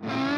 you